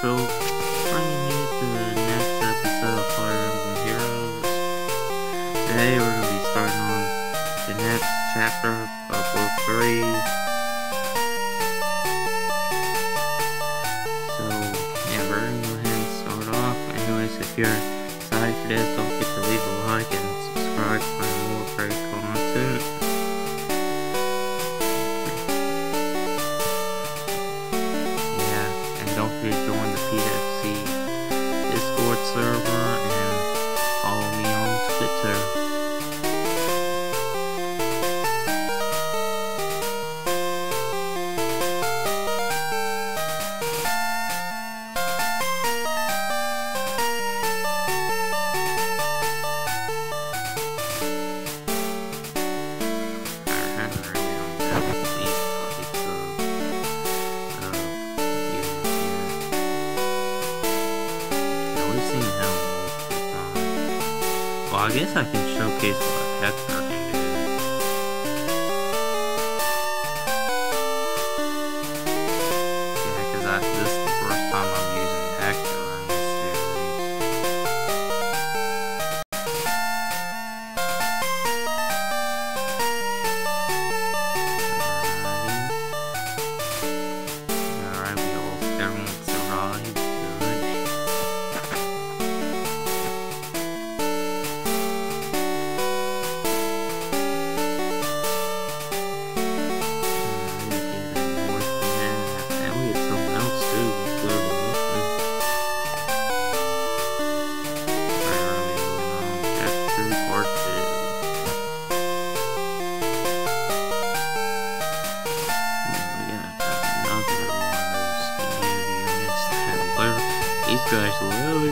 So, bringing you to the next episode of Fire Emblem Heroes. Today we're going to be starting on the next chapter of Book 3. So, yeah, we're going to go ahead and start off. Anyways, if you're excited for this, don't. guess I can showcase what I've these guys really.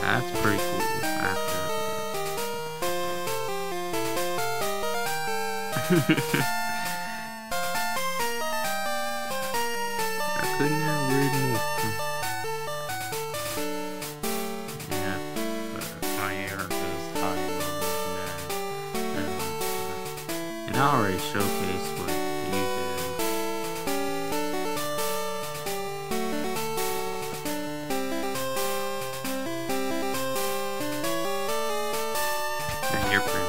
That's pretty cool. After. I already showcased what you do. And you're pretty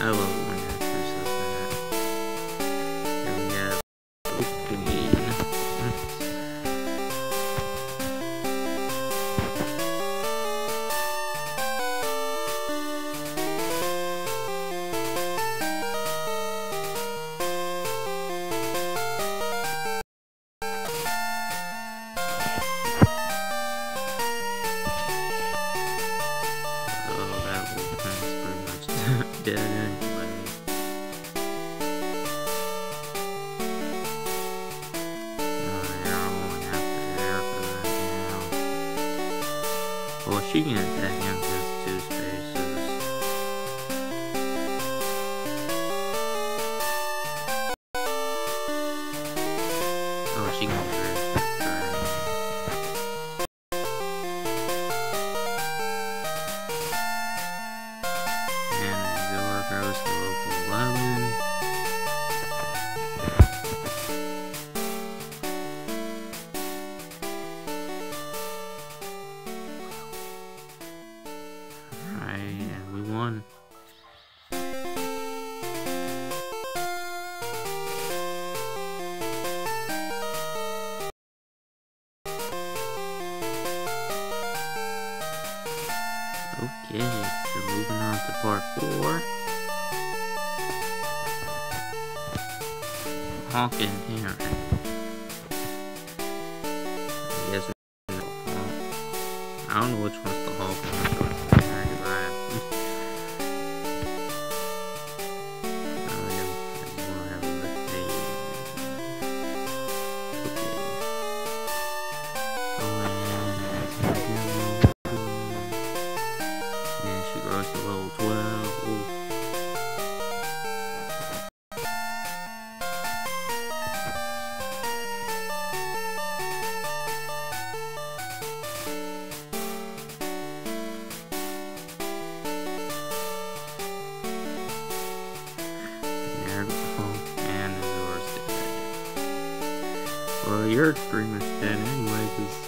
I love it. watching. honk in here. I guess no honk. I don't know which one's the honk. You're pretty much dead anyway, because...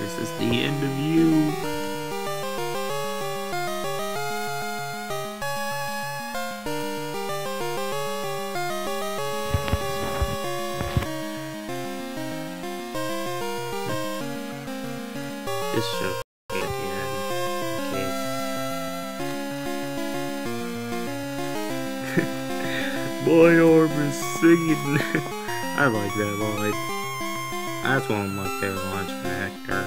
This is the end of you. Just show. Boy Orb is singing. I like that line. That's one of my favorite lines from Hector.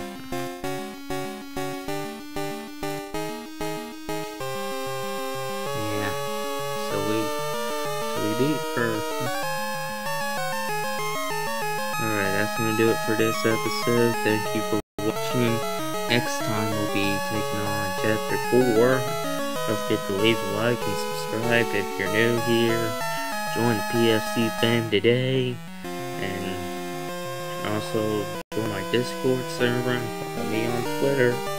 Yeah, so we, so we beat her. Alright, that's gonna do it for this episode. Thank you for watching. Next time we'll be taking on Chapter 4. Don't forget to leave a like and subscribe if you're new here. Join the PFC fam today. Also join my Discord server and follow me on Twitter.